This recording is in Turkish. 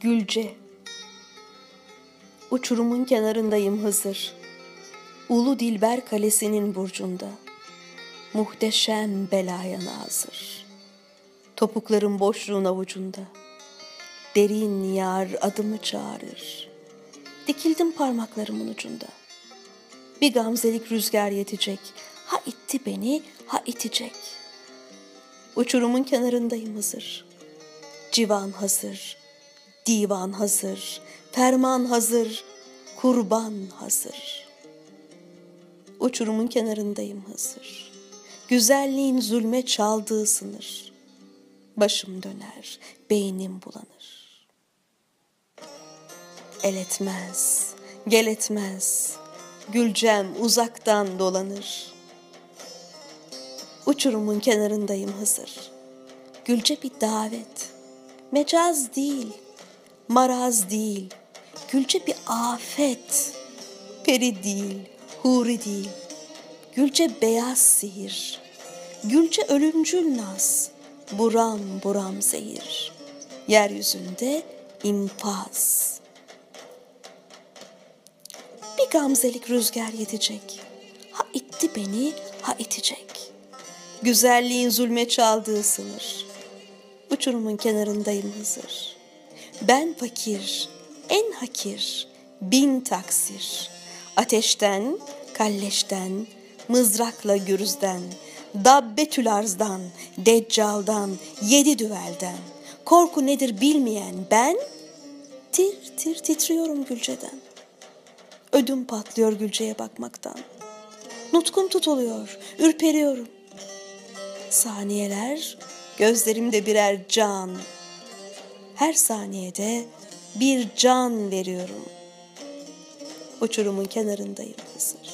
Gülce Uçurumun kenarındayım Hızır. Ulu Dilber Kalesi'nin burcunda. Muhteşem belaya nazır. Topuklarım boşluğun avucunda. Derin yar adımı çağırır. Dikildim parmaklarımın ucunda. Bir gamzelik rüzgar yetecek. Ha itti beni, ha itecek. Uçurumun kenarındayım Hızır. Civan hazır, divan hazır, ferman hazır, kurban hazır. Uçurumun kenarındayım hazır. Güzelliğin zulme çaldığı sınır. Başım döner, beynim bulanır. El etmez, gel etmez, gülcem uzaktan dolanır. Uçurumun kenarındayım hazır. Gülce bir davet, mecaz değil, maraz değil, Gülce bir afet, peri değil, huri değil. Gülce beyaz sihir, Gülce ölümcül naz, buram buram zehir. Yeryüzünde infaz. Bir gamzelik rüzgar yetecek. Ha itti beni, ha itecek. Güzelliğin zulme çaldığı sınır. Uçurumun kenarındayım hazır. Ben fakir, en hakir, bin taksir. Ateşten, kalleşten, mızrakla gürüzden, dabbetül arzdan, deccaldan, yedi düvelden. Korku nedir bilmeyen ben, tir tir titriyorum Gülce'den. Ödüm patlıyor Gülce'ye bakmaktan. Nutkum tutuluyor, ürperiyorum. Saniyeler gözlerimde birer can. Her saniyede bir can veriyorum. Uçurumun kenarındayım Hızır.